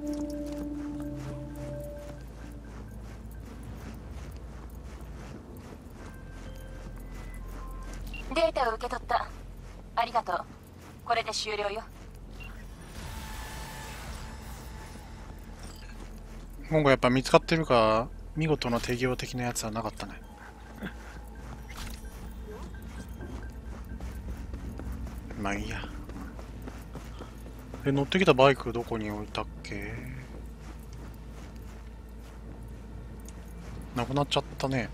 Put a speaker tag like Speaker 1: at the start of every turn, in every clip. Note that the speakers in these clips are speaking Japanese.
Speaker 1: データを受け取った。ありがとう。これで終了よ。
Speaker 2: 今後やっぱ見つかってるか見事な手際的なやつはなかったね。まあいいや。え乗ってきたバイクどこに置いたっけ？なくなっちゃったね。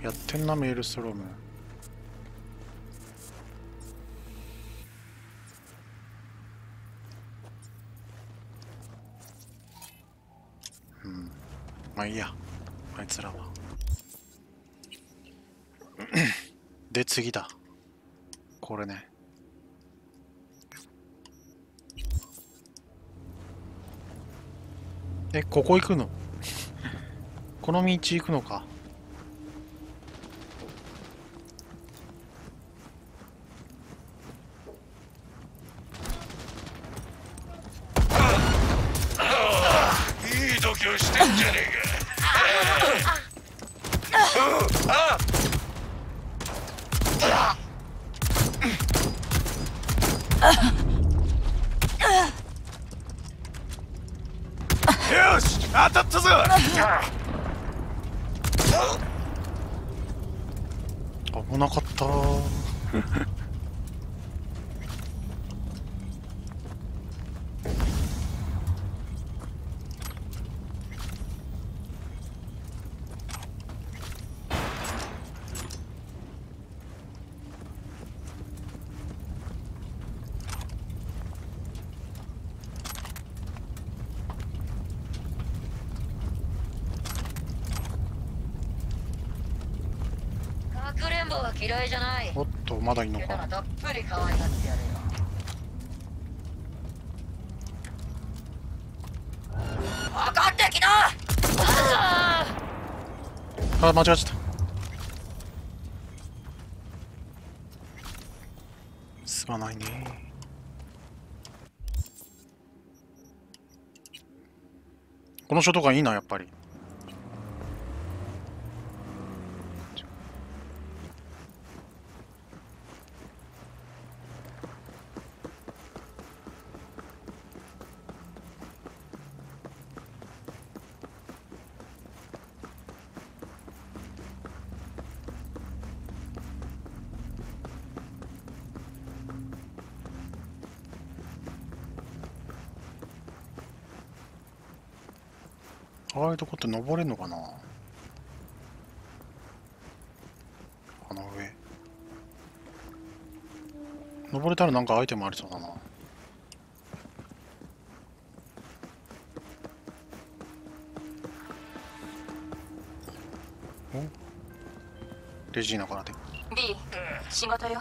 Speaker 2: やってんなメールストローム。うん。まあいいや。あいつらは。で次だ。これね。えここ行くの？この道行くのか？
Speaker 3: いい度胸してんじゃねえかあよし当たったぞ
Speaker 2: 危なかった
Speaker 4: かくれんぼは嫌いじゃない。
Speaker 2: おっとまだいいの
Speaker 4: だかたっぷり可愛がってやるよ。分かってきな。あ
Speaker 2: あ間違えちゃった。すまないね。この書とかいいなやっぱりああいうとこって登れんのかな？あの上。登れたらなんかアイテムありそうだな。お？レジーナからで。
Speaker 1: B 仕事よ。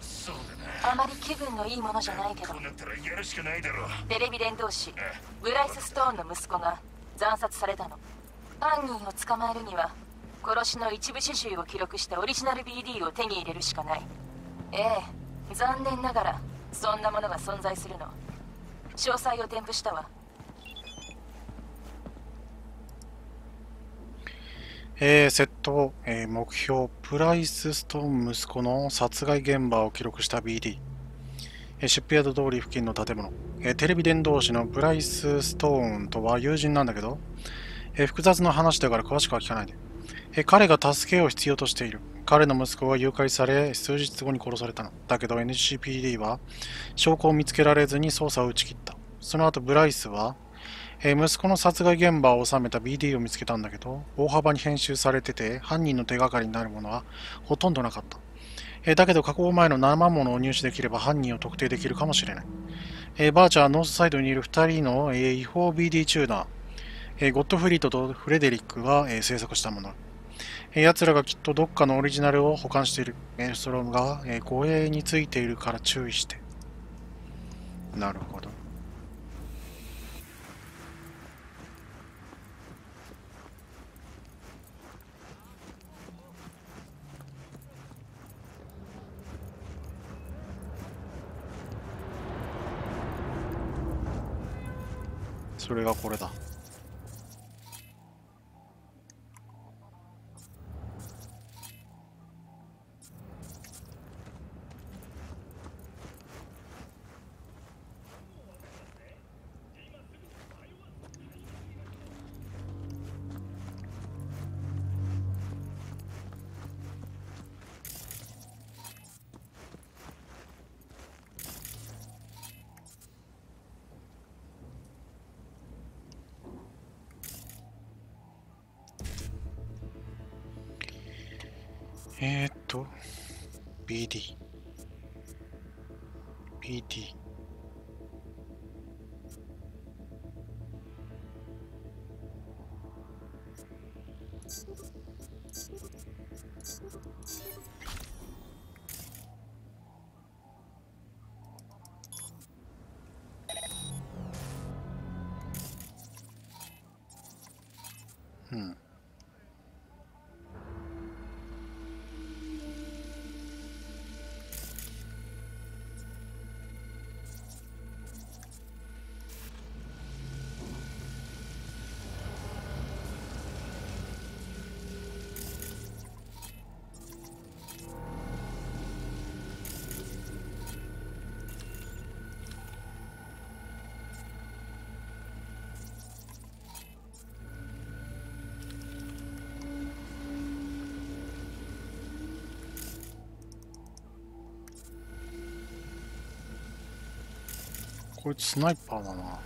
Speaker 3: そうだな
Speaker 1: あまり気分のいいものじゃないけど。
Speaker 3: こうなったらやるしかないだろ
Speaker 1: テレビ伝道師ブライス・ストーンの息子が惨殺されたの。犯人を捕まえるには殺しの一部始終を記録したオリジナル BD を手に入れるしかない。ええ残念ながらそんなものが存在するの。詳細を添付したわ。
Speaker 2: えー、セット、えー目標、プライス・ストーン息子の殺害現場を記録した BD。えーシップヤード通り付近の建物。えテレビ伝道師のプライス・ストーンとは友人なんだけど、え複雑な話だから詳しくは聞かないで。え彼が助けを必要としている。彼の息子が誘拐され、数日後に殺されたの。だけど NCPD は証拠を見つけられずに捜査を打ち切った。その後ブライスは、え息子の殺害現場を収めた BD を見つけたんだけど、大幅に編集されてて、犯人の手がかりになるものはほとんどなかった。えーだけど加工前の生ものを入手できれば犯人を特定できるかもしれない。えーバーチャーノースサイドにいる2人の、えー違法 BD チューナー、えーゴッドフリートとフレデリックが、えー制作したもの。えー奴らがきっとどっかのオリジナルを保管している。えーストロームが、えー護衛についているから注意して。なるほど。それがこれだ。えー、っと BD BD こいつスナイパーだな。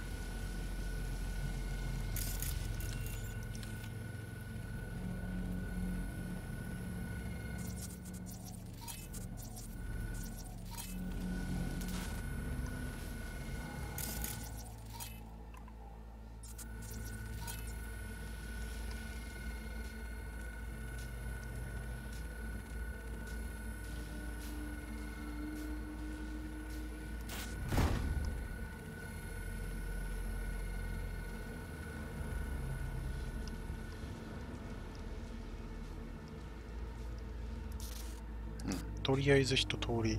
Speaker 2: とりあえず一通り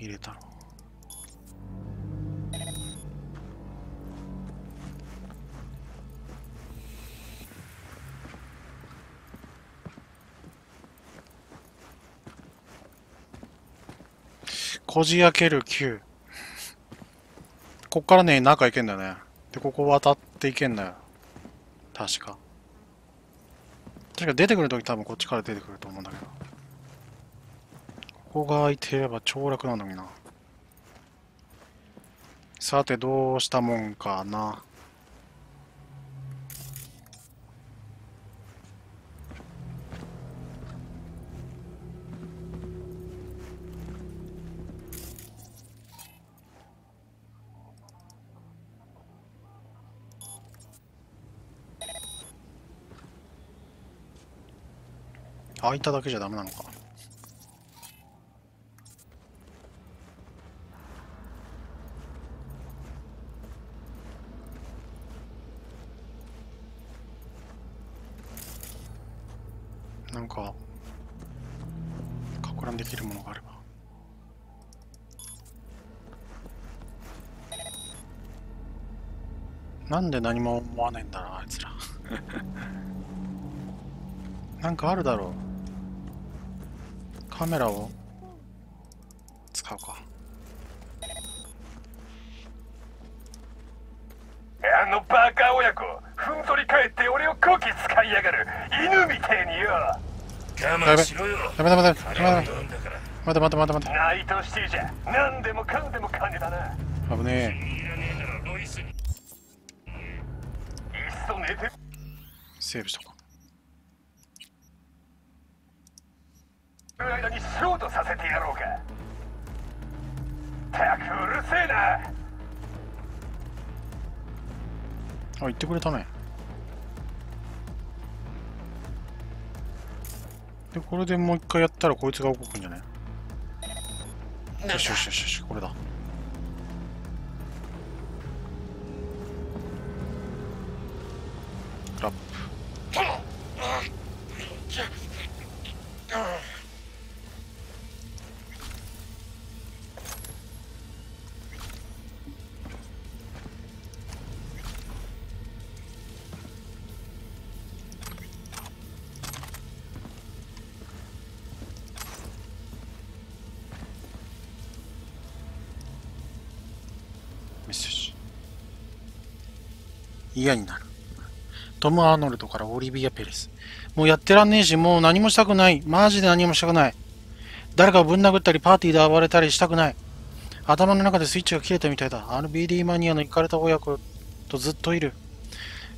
Speaker 2: 入れたのこじ開ける9こっからね中行けんだよね。でここ渡っていけんだよ。確か。確か出てくるとき多分こっちから出てくると思うんだけど。ここが空いてれば超楽なんだけどな。さてどうしたもんかな。開いただけじゃダメなのかなんかかく乱できるものがあればなんで何も思わないんだろうあいつら。なんかあるだろう。カメラを使うか。
Speaker 3: あのバカ親子ふんぞり返って俺をこき使いやがる。犬みてえによ。我慢しろよ。
Speaker 2: ダメダメダメダメダメ
Speaker 3: んだから。
Speaker 2: 待て待て待て待て。
Speaker 3: ナイトシティじゃ。何でもかんでも金だな。
Speaker 2: 危ね
Speaker 3: えならロイスにいっそ寝て
Speaker 2: えセーブしとこ
Speaker 3: る間にショートさせてやろうか。たくうるせえな。
Speaker 2: うあ言ってくれたね。でこれでもう一回やったらこいつが動くんじゃないよしよしよしよしこれだ嫌になる。トム・アーノルドからオリビア・ペレス。もうやってらんねえし、もう何もしたくない。マジで何もしたくない。誰かをぶん殴ったりパーティーで暴れたりしたくない。頭の中でスイッチが切れたみたいだ。あの BD マニアの行かれた親子とずっといる。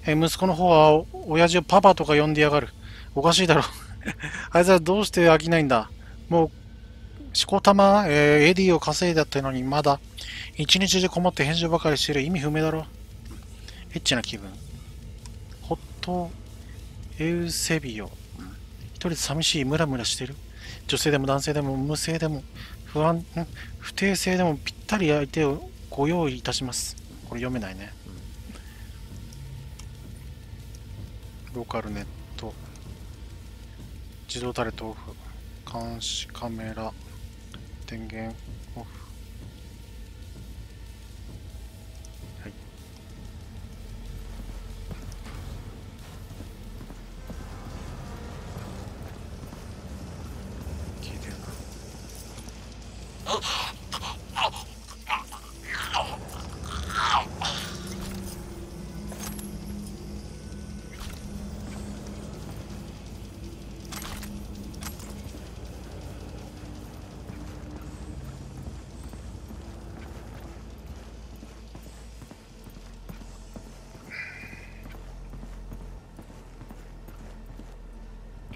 Speaker 2: え息子の方は親父をパパとか呼んでやがる。おかしいだろ。あいつはどうして飽きないんだ。もう、しこたま、えー、AD を稼いだってのにまだ、一日で困って返事ばかりしてる意味不明だろ。エッチな気分。ホットエウセビオ。一人で寂しいムラムラしてる。女性でも男性でも無性でも不安、不定性でもぴったり相手をご用意いたします。これ読めないね。ローカルネット。自動タレットオフ。監視カメラ。電源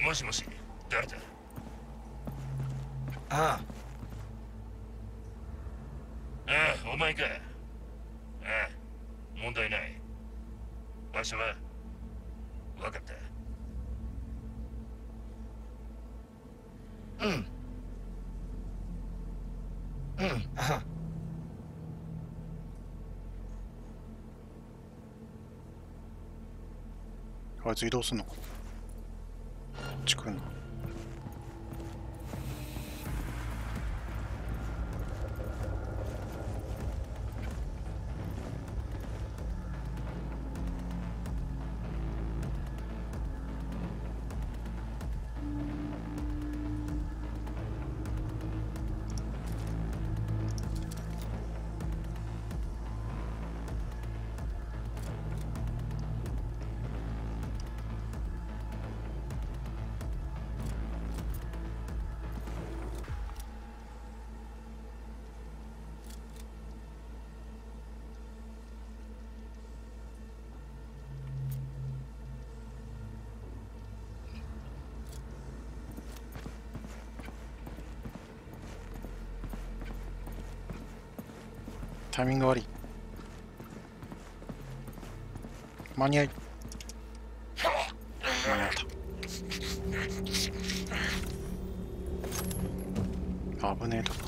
Speaker 5: もしもし誰だ
Speaker 6: あ
Speaker 5: あああお前かああ問題ない場所は分かった
Speaker 6: うんうんあ
Speaker 2: あいつ移動すんのタイミング悪い。間に合い。間に合った。危ねえとこ。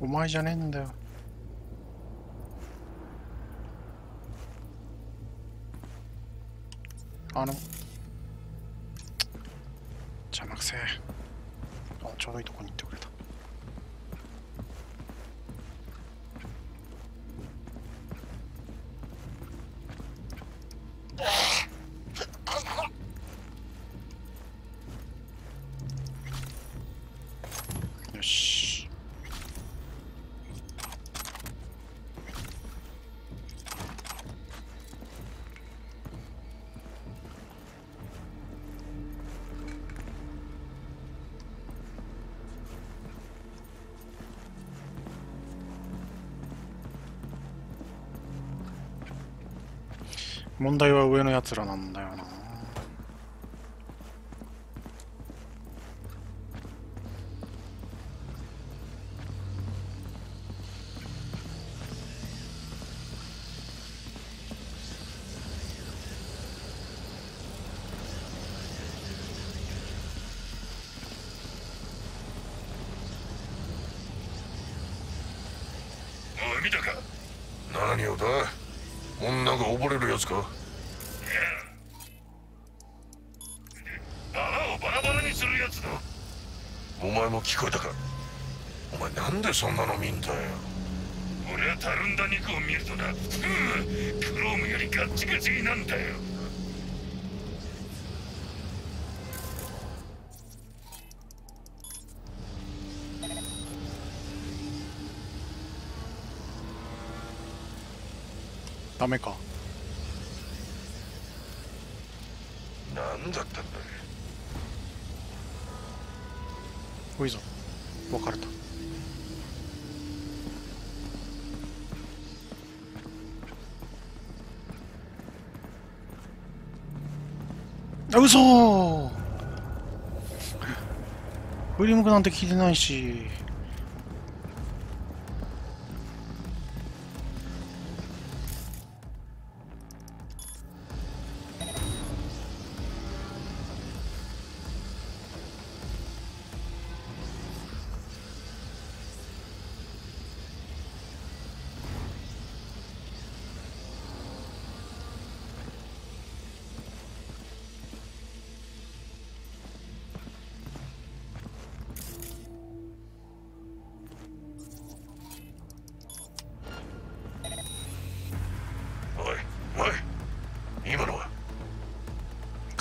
Speaker 2: お前じゃねえんだよ。あの邪魔くせえ。あちょうどいいとこに行って問題は上のやつらなんだよな。ダメか。
Speaker 6: 何だったんだ
Speaker 2: おいぞ。別れた。あ嘘。振り向くなんて聞いてないし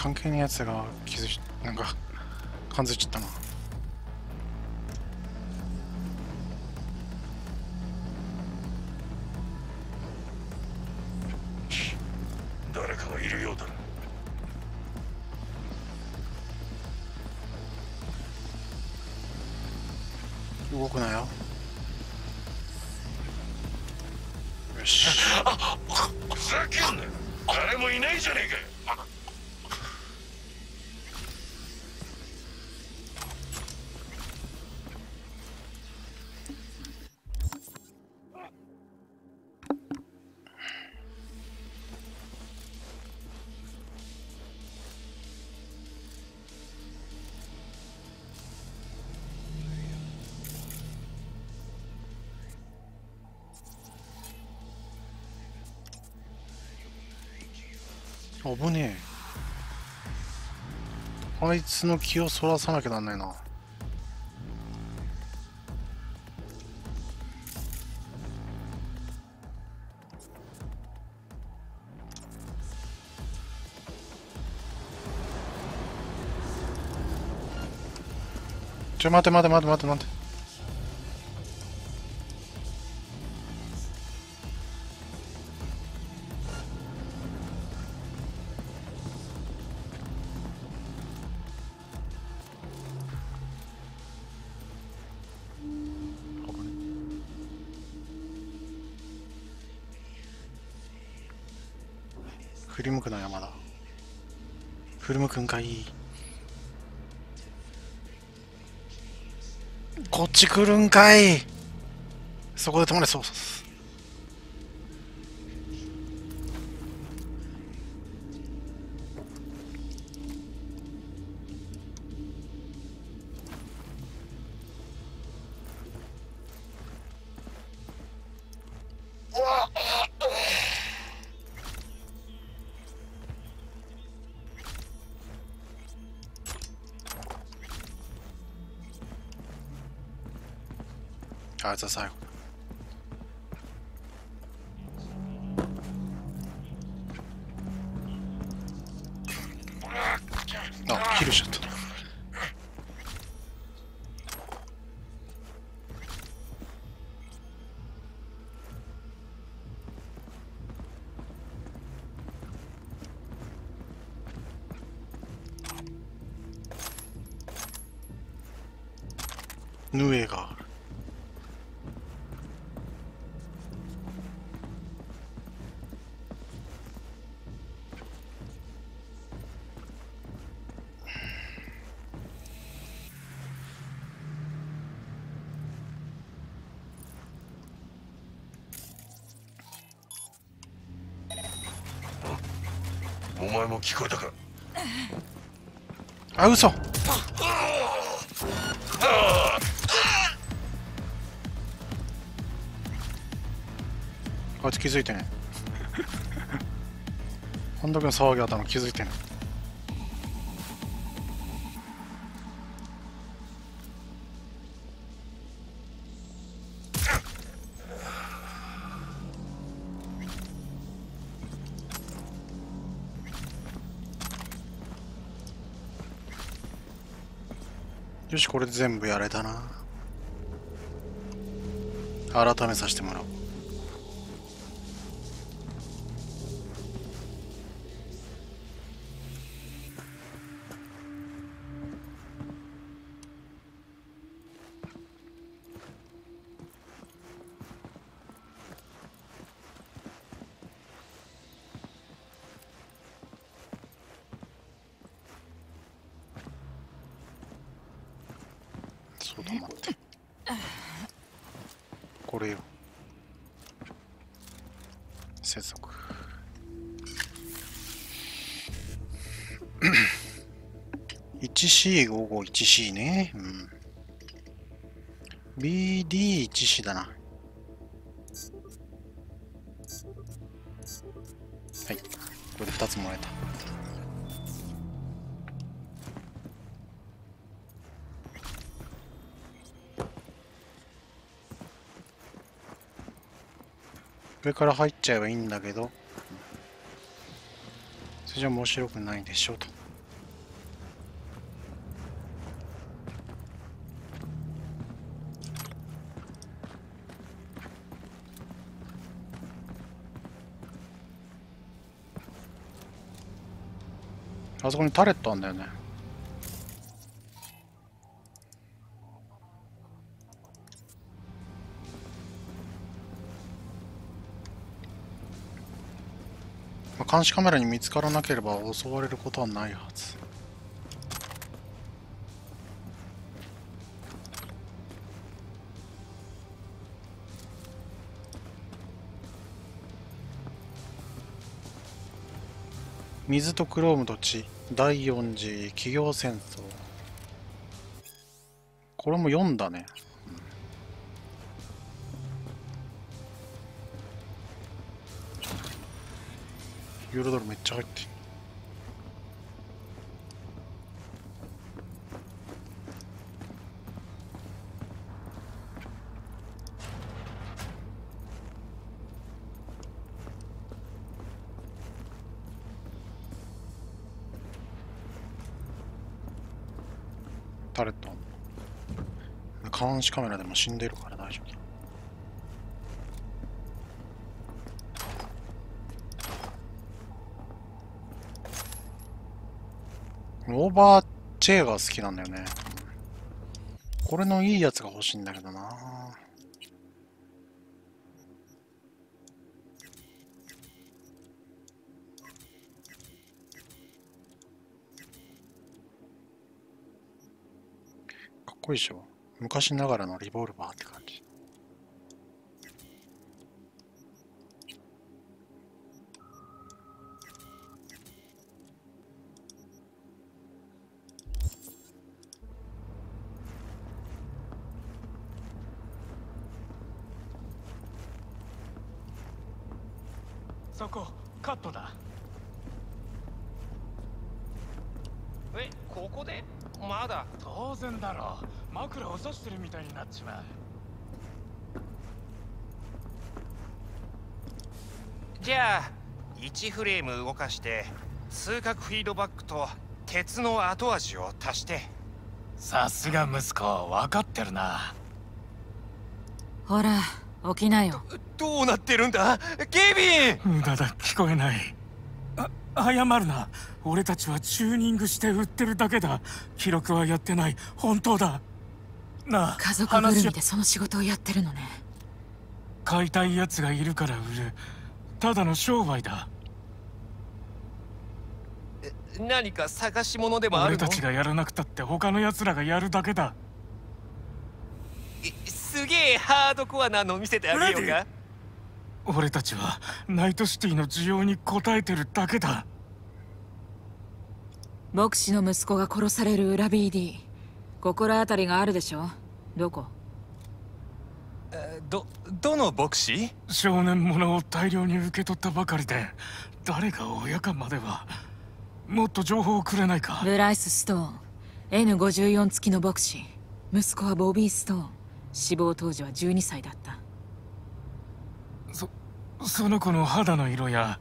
Speaker 2: 関係のやつが気づいなんか感づいちゃったな。危ねえ。あいつの気をそらさなきゃなんないな。ちょ待て待て待て待て待て。ち来るんかい。そこで止まれそうそうそう。最後
Speaker 6: お前も聞こえたか？
Speaker 2: あ嘘。こいつ気づいてね。本田君騒ぎあったの気づいてないよしこれで全部やれたな。改めさせてもらおう。そうだ待ってこれよ。接続。1C551C ね。うん。BD1C だな。上から入っちゃえばいいんだけど。それじゃ面白くないでしょと。あそこにタレットあんだよね。監視カメラに見つからなければ襲われることはないはず。水とクロームと血第4次企業戦争。これも読んだね、ユーロドルめっちゃ入ってタレット監視カメラでも死んでるから大丈夫オーバーチェーが好きなんだよね。これのいいやつが欲しいんだけどな。かっこいいでしょ。昔ながらのリボルバーって感じ
Speaker 7: そこカットだ
Speaker 8: えここでまだ
Speaker 7: 当然だろ。う枕を刺してるみたいになっちまう。
Speaker 8: じゃあ1フレーム動かして通覚フィードバックと鉄の後味を足して。
Speaker 7: さすが息子分かってるな。
Speaker 1: ほら起きなよ。
Speaker 8: どうなってるんだ？ケビン
Speaker 7: 無駄だ聞こえない。あ謝るな。俺たちはチューニングして売ってるだけだ。記録はやってない。本当だ。なあ
Speaker 1: 家族ぐる
Speaker 7: 話
Speaker 1: みでその仕事をやってるのね。
Speaker 7: 買いたいやつがいるから売る。ただの商売だ。
Speaker 8: 何か探し物でもあるの？
Speaker 7: 俺たちがやらなくたって他の奴らがやるだけだ。
Speaker 8: いすげえハードコアなの見せてあげようか
Speaker 7: 俺たちはナイトシティの需要に応えてるだけだ。
Speaker 1: 牧師の息子が殺される裏 BD 心当たりがあるでしょ？どこ？
Speaker 8: えどどの牧師？
Speaker 7: 少年物を大量に受け取ったばかりで誰が親かまではもっと情報をくれないか。
Speaker 1: ブライス・ストーン。N54 付きの牧師。息子はボビー・ストーン。死亡当時は12歳だった
Speaker 7: そその子の肌の色や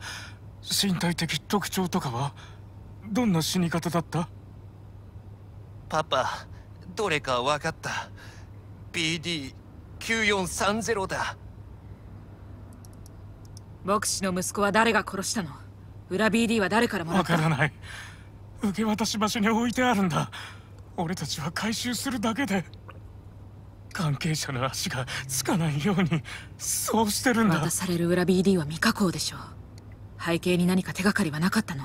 Speaker 7: 身体的特徴とかはどんな死に方だった？
Speaker 8: パパどれか分かった？BD9430 だ。
Speaker 9: 牧師の息子は誰が殺したの？裏 BD は誰からもら
Speaker 7: わ
Speaker 9: った？
Speaker 7: からない。受け渡し場所に置いてあるんだ。俺たちは回収するだけで関係者の足がつかないようにそうしてるんだ。
Speaker 9: 渡される裏 BD は未加工でしょ背景に何か手がかりはなかったの。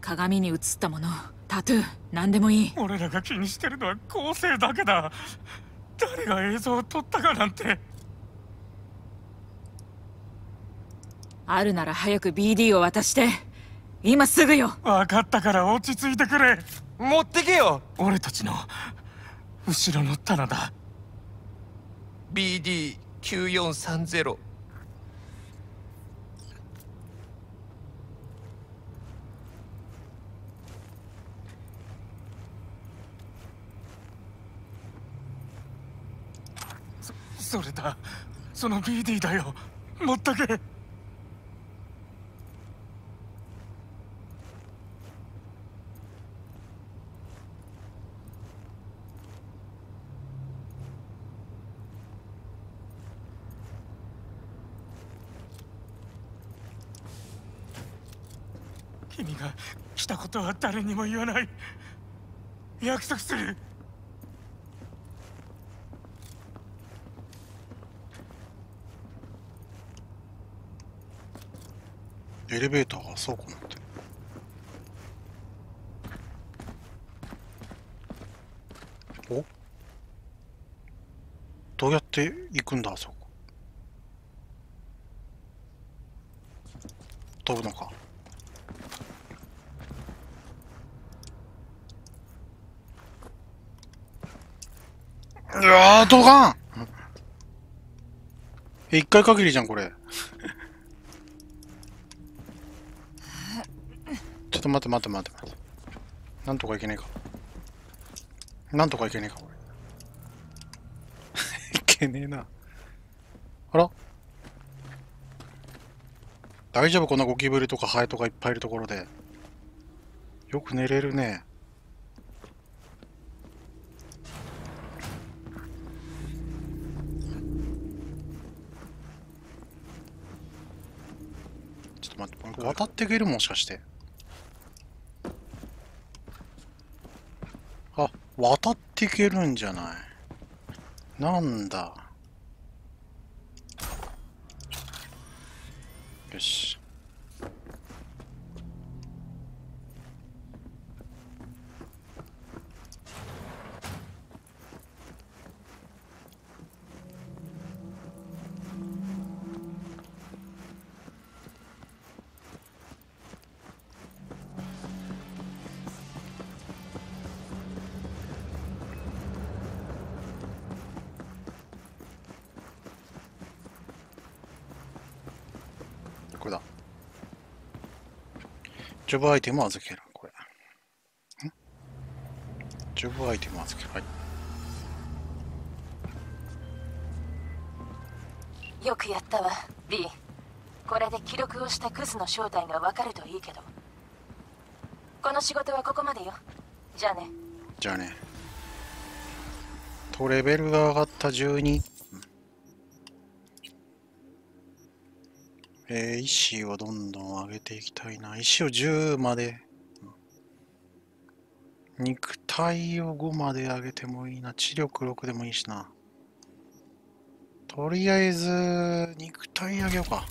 Speaker 9: 鏡に映ったものタトゥー何でもいい。
Speaker 7: 俺らが気にしてるのは構成だけだ。誰が映像を撮ったかなんて。
Speaker 9: あるなら早く BD を渡して。今すぐよ。
Speaker 7: 分かったから落ち着いてくれ。
Speaker 8: 持ってけよ。
Speaker 7: 俺たちの後ろの棚だ
Speaker 8: BD9430
Speaker 7: それだ。その BD だよ。持ってけ君が来たことは誰にも言わない。約束する。
Speaker 2: エレベーターが倉庫になってる。お？どうやって行くんだあそこ飛ぶのか？うわードカン。え一回限りじゃんこれ。ちょっと待って待って待って待って。なんとかいけねえか。なんとかいけねえかこれ。いけねえな。あら？大丈夫？こんなゴキブリとかハエとかいっぱいいるところで。よく寝れるね。てこれ渡っていけるもしかして。あ渡っていけるんじゃない？なんだ。よし。ジョブアイテムを預ける。これ。ん？ジョブアイテムを預ける。はい。
Speaker 1: よくやったわ B これで記録をしたクズの正体がわかるといいけど。この仕事はここまでよ。じゃあね。
Speaker 2: じゃあね。とレベルが上がった12、うんえー、石をどんどん上げていきたいな。石を10まで、肉体を5まで上げてもいいな。知力6でもいいしな。とりあえず肉体上げようか、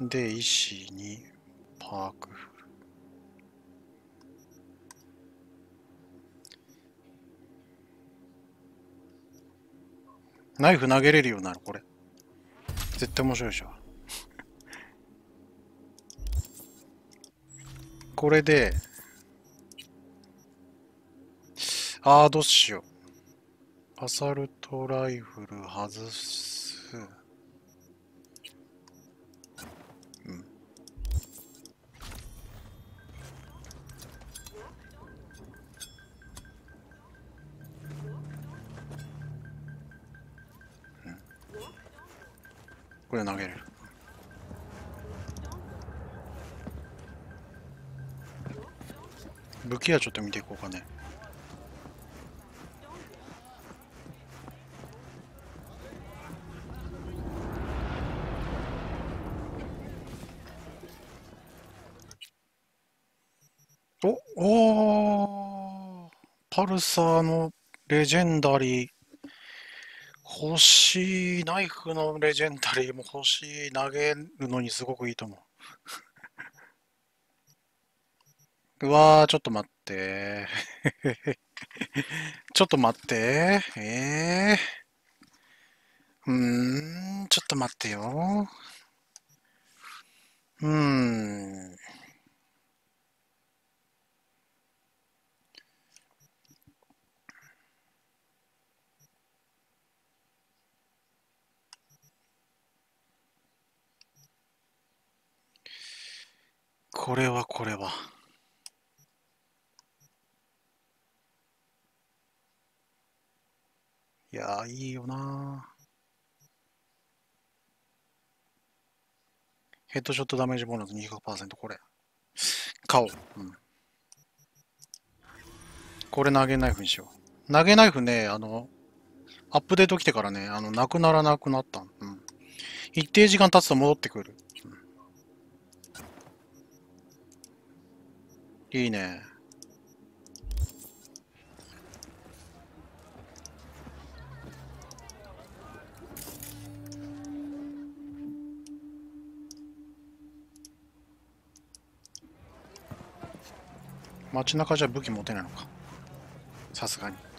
Speaker 2: うん、で石にパークナイフ投げれるようになるこれ。絶対面白いでしょ。これでああどうしよう。アサルトライフル外す。これ投げれる。武器はちょっと見ていこうかね。おおパルサーのレジェンダリー。欲しいナイフのレジェンダリーも欲しい投げるのにすごくいいと思う。うわーちょっと待って。ちょっと待って。えー、うーんちょっと待ってよ。うーん。これはこれは。いや、いいよなヘッドショットダメージボーナス200%これ。買おう。うん。これ投げナイフにしよう。投げナイフね、あの、アップデート来てからね、あの、なくならなくなった。うん。一定時間経つと戻ってくる。いいね。街中じゃ武器持てないのか。さすがに。